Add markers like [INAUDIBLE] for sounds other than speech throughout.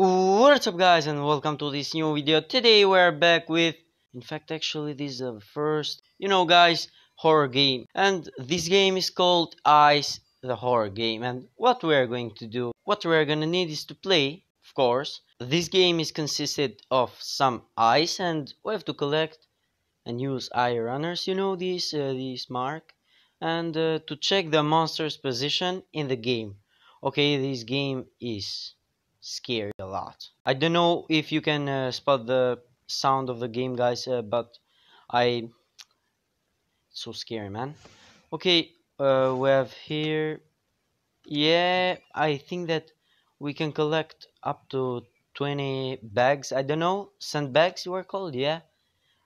What's up guys and welcome to this new video. Today we're back with, in fact actually this is the first, you know guys, horror game. And this game is called Eyes the Horror Game. And what we're going to do, what we're gonna need is to play, of course. This game is consisted of some ice and we have to collect and use eye runners, you know this, uh, this mark. And uh, to check the monster's position in the game. Okay, this game is scary a lot. I don't know if you can uh, spot the sound of the game, guys, uh, but I so scary, man. Okay, uh, we have here. Yeah, I think that we can collect up to 20 bags. I don't know, sandbags you were called, yeah.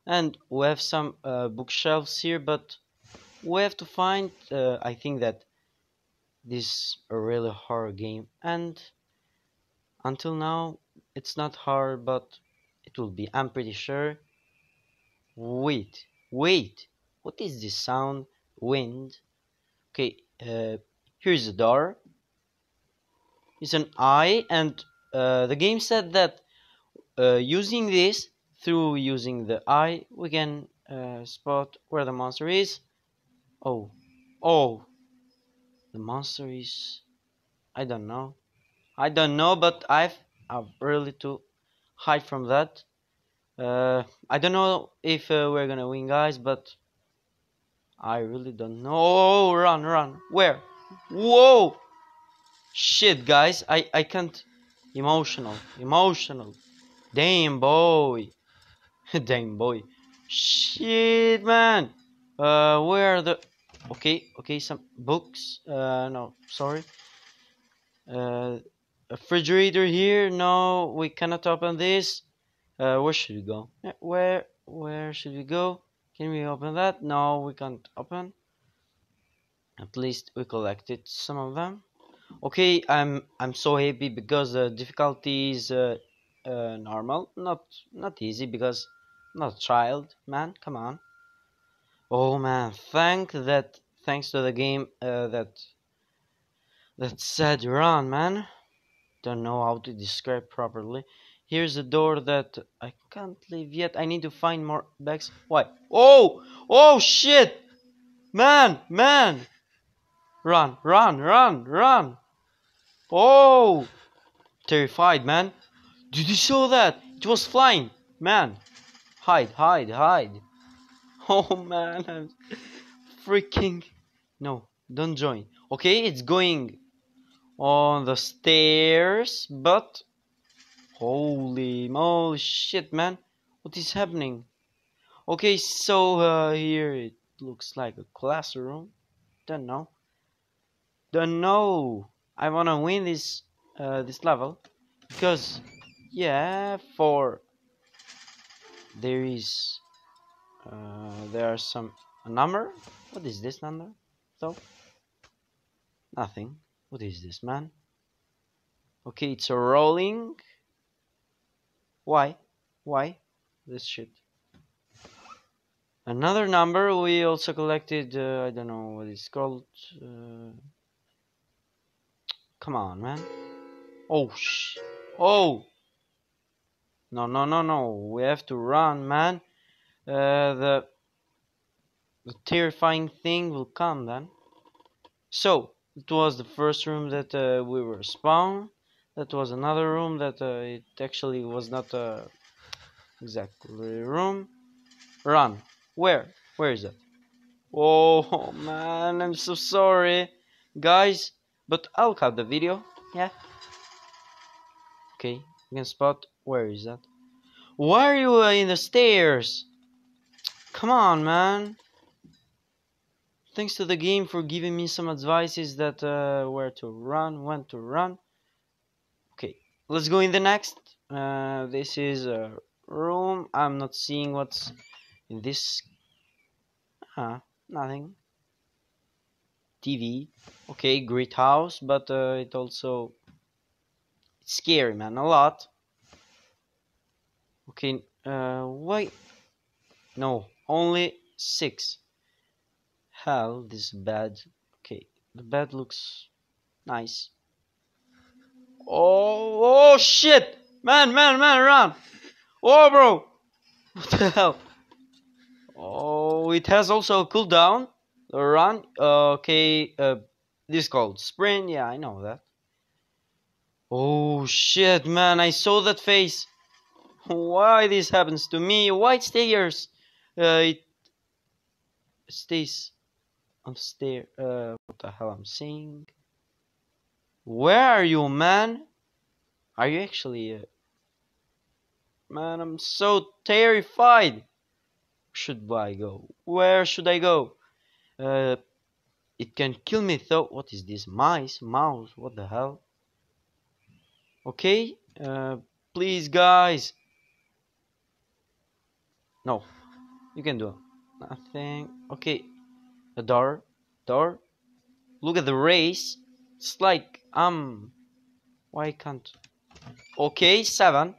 And we have some uh, bookshelves here, but we have to find. Uh, I think that this a really horror game and until now it's not hard but it will be i'm pretty sure. Wait wait what is this sound? Wind. Okay uh, here's the door. It's an eye and uh, the game said that uh, using this through using the eye we can uh, spot where the monster is. Oh oh the monster is I don't know I don't know but I've I've really to hide from that. Uh, I don't know if uh, we're gonna win guys but I really don't know. Oh, run run. Where? Whoa! Shit guys. I I can't. Emotional. Emotional. Damn boy. [LAUGHS] Damn boy. Shit man. Uh where the okay okay some books. Uh no sorry. Uh refrigerator here. No we cannot open this. Uh where should we go? Where where should we go? Can we open that? No we can't open. At least we collected some of them. Okay i'm i'm so happy because the difficulty is uh, uh normal. Not not easy because I'm not a child man. Come on. Oh man, thank that thanks to the game uh, that that said run, man. Don't know how to describe properly. Here's a door that I can't leave yet. I need to find more bags. Why? Oh! Oh shit! Man, man! Run, run, run, run! Oh! Terrified, man. Did you saw that? It was flying, man. Hide, hide, hide. [LAUGHS] Oh man, I'm freaking. No, don't join. Okay, it's going on the stairs, but holy moly, shit, man, what is happening? Okay, so uh, here it looks like a classroom. Don't know. Don't know. I wanna win this uh, this level because yeah, for there is uh, there are some a number. What is this number? So nothing. What is this, man? Okay, it's a rolling. Why? Why? This shit. Another number we also collected. Uh, I don't know what it's called. Uh, come on, man. Oh sh. Oh. No, no, no, no. We have to run, man. Uh, the the terrifying thing will come then. So it was the first room that uh, we were spawned. That was another room that uh, it actually was not uh, exactly room. Run. Where? Where is that? Oh man, I'm so sorry, guys. But I'll cut the video. Yeah. Okay, you can spot. Where is that? Why are you in the stairs? Come on, man. Thanks to the game for giving me some advices that uh, where to run, when to run. Okay, let's go in the next. Uh, this is a room. I'm not seeing what's in this. Ah, nothing. TV. Okay, great house, but uh, it also it's scary, man, a lot. Okay, uh, wait. No, only six. Hell, this bed. Okay, the bed looks nice. Oh, oh shit! Man, man, man, run! Oh, bro! [LAUGHS] What the hell? Oh, it has also a cooldown. Run. Okay, uh, this called sprint. Yeah, I know that. Oh shit, man! I saw that face. Why this happens to me? White stairs. Uh, it stays the stair. Uh, what the hell I'm saying? Where are you, man? Are you actually? Uh... Man, I'm so terrified. Should I go? Where should I go? Uh, it can kill me though. What is this? Mice? Mouse? What the hell? Okay. Uh, please, guys. No. You can do nothing. Okay. A door. Door. Look at the race. It's like, um... Why can't... Okay, seven.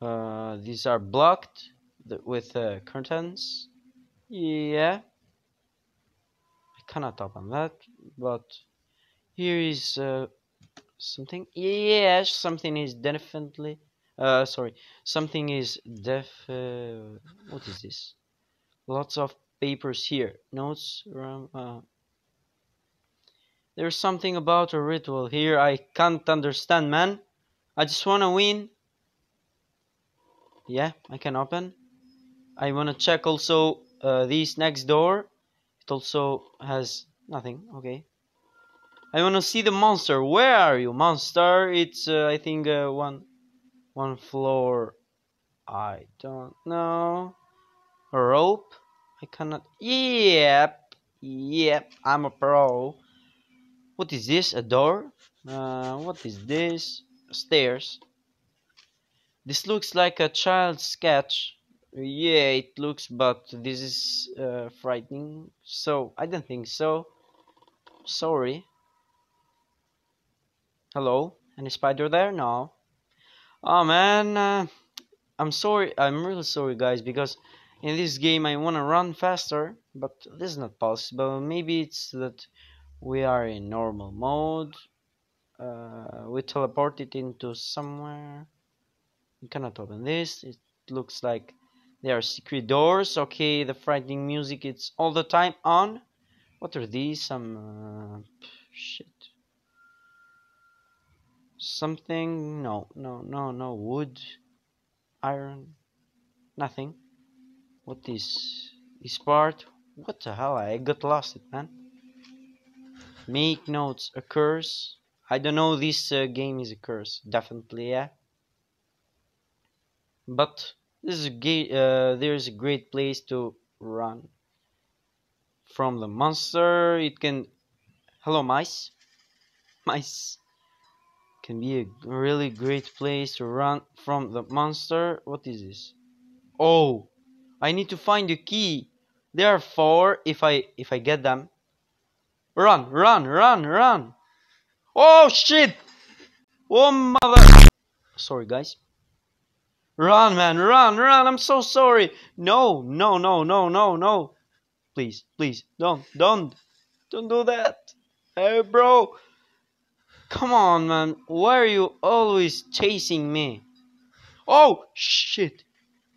Uh, these are blocked with uh, curtains. Yeah. I cannot open that, but here is uh, something. Yes, something is definitely. Uh, sorry, something is def. Uh, what is this? Lots of papers here. Notes. Uh, there's something about a ritual here I can't understand, man. I just wanna win. Yeah, I can open. I wanna check also uh, this next door. It also has nothing. Okay. I wanna see the monster. Where are you, monster? It's uh, I think uh, one one floor. I don't know. A rope. I cannot. Yep. Yep. I'm a pro. What is this? A door? Uh, what is this? Stairs. This looks like a child's sketch. Yeah, it looks, but this is uh, frightening. So, I don't think so. Sorry. Hello? Any spider there? No. Oh man, uh, I'm sorry. I'm really sorry, guys, because in this game I want to run faster, but this is not possible. Maybe it's that we are in normal mode. Uh, we teleported into somewhere. We cannot open this. It looks like there are secret doors. Okay the frightening music it's all the time on. What are these? Some uh, shit. Something? No no no no wood iron nothing what is this part what the hell I got lost man Make notes a curse. I don't know this uh, game is a curse. Definitely, yeah. But this is a uh, there's a great place to run from the monster. It can. Hello, mice. Mice can be a really great place to run from the monster. What is this? Oh, I need to find the key. There are four. If I if I get them, Run, run, run, run. Oh shit! Oh mother. Sorry, guys. Run, man, run, run. I'm so sorry. No, no, no, no, no, no. Please, please, don't, don't, don't do that. Hey, bro. Come on, man. Why are you always chasing me? Oh, shit.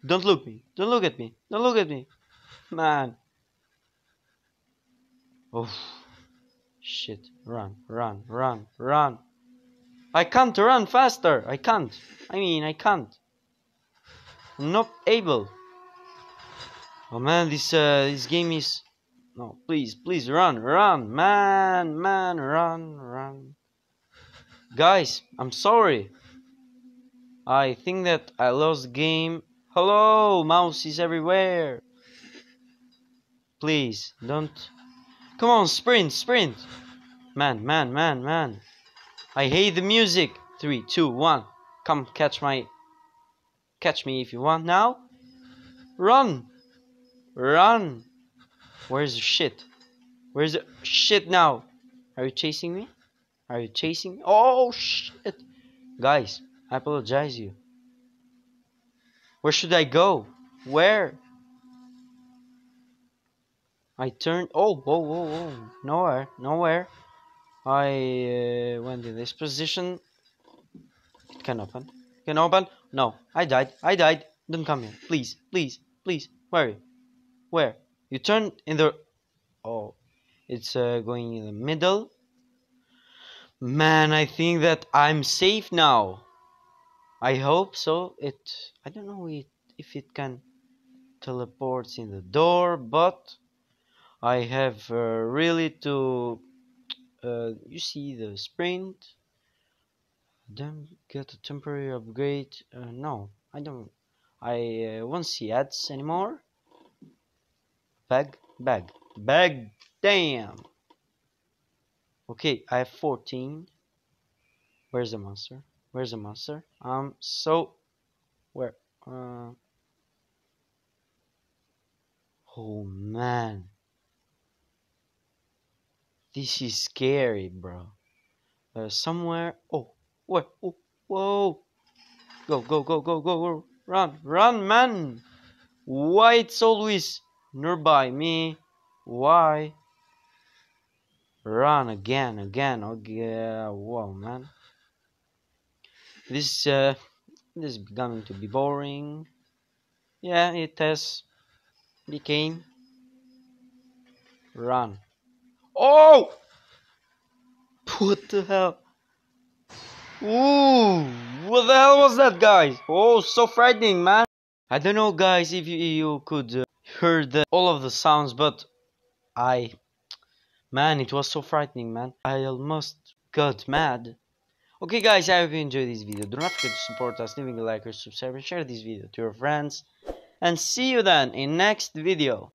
Don't look me. Don't look at me. Don't look at me. Man. Oh. Shit. Run, run, run, run. I can't run faster. I can't. I mean, I can't. I'm not able. Oh man, this uh, this game is. No, please, please run, run, man, man, run, run. Guys, I'm sorry. I think that I lost game. Hello, mouse is everywhere. Please, don't Come on, sprint, sprint. Man, man, man, man. I hate the music. Three, two, one. Come catch my... Catch me if you want now. Run. Run. Where's the shit? Where's the shit now? Are you chasing me? Are you chasing? Oh, shit. Guys, I apologize you. Where should I go? Where? I turned. Oh, whoa, whoa, whoa! Nowhere, nowhere. I uh, went in this position. It Can open. Can open. No, I died. I died. Don't come here. Please, please, please. Where are you? Where? You turn in the. Oh, it's uh, going in the middle. Man, I think that I'm safe now. I hope so. It. I don't know it, if it can teleport in the door, but I have uh, really to. Uh, you see the sprint. Then get a temporary upgrade. Uh, no, I don't. I uh, won't see ads anymore. Bag, bag, bag. Damn. Okay, I have 14. Where's the monster? Where's the monster? Um, so where? Uh. Oh man. This is scary, bro. Uh, somewhere. Oh, where? Oh, whoa! Go, go, go, go, go, go! Run, run, man! Why it's always nearby me? Why? Run again, again, again. Whoa, man. This uh, this is beginning to be boring. Yeah, it has became. Run. Oh! What the hell? Ooh, what the hell was that, guys? Oh, so frightening, man. I don't know, guys, if you, you could uh, hear the, all of the sounds, but I, man, it was so frightening, man. I almost got mad. Okay, guys, I hope you enjoyed this video. Do not forget to support us, leaving a like or subscribe and share this video to your friends. And see you then in next video.